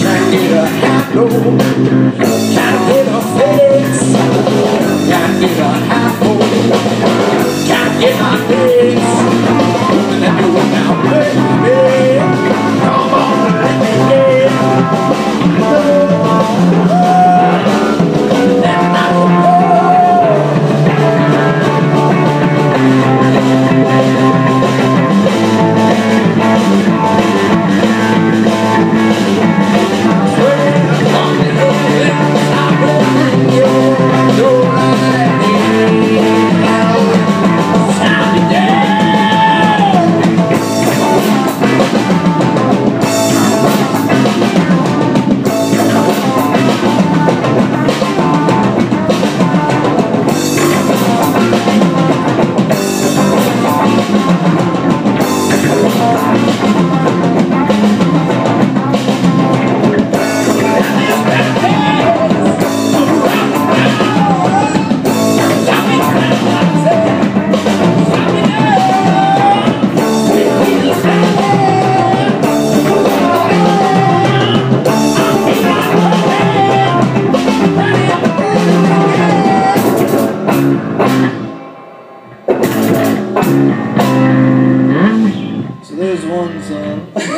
Trying to get a high low, trying to get a face. trying to get a high. so.